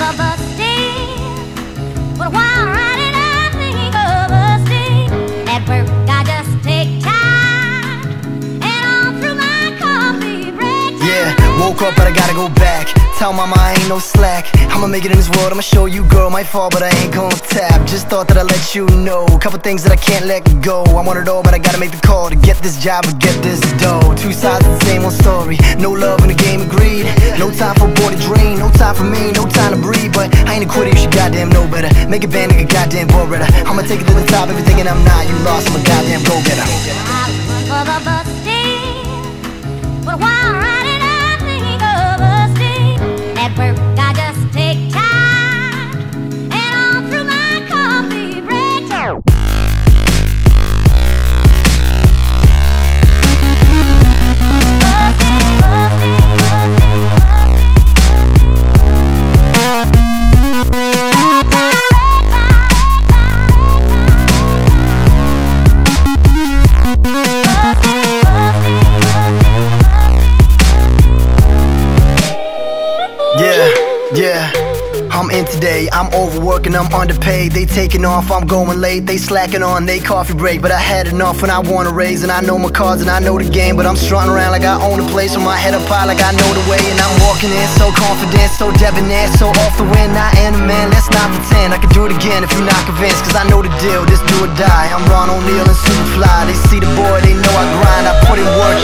I. Yeah, woke up, but I gotta go back. Tell mama I ain't no slack. I'ma make it in this world, I'ma show you, girl. Might fall, but I ain't gon' tap. Just thought that I'd let you know. Couple things that I can't let go. I want it all, but I gotta make the call to get this job or get this dough. Two sides of the same old story. No love in the game of greed. No time for boy to dream. Time for me, no time to breathe. But I ain't a quitter, you should goddamn know better. Make a band, nigga, goddamn ball better. I'ma take it to the top, everything and I'm not. You lost, I'm a goddamn go I'm in today, I'm overworking, I'm underpaid. They taking off, I'm going late. They slacking on, they coffee break. But I had enough and I want to raise. And I know my cards and I know the game. But I'm strutting around like I own the place. With my head up high like I know the way. And I'm walking in so confident, so debonair, so off the wind. I am a man, let's not pretend. I can do it again if you're not convinced. Cause I know the deal, this do or die. I'm Ron O'Neal and Superfly. They see the boy, they know I grind. I put in work.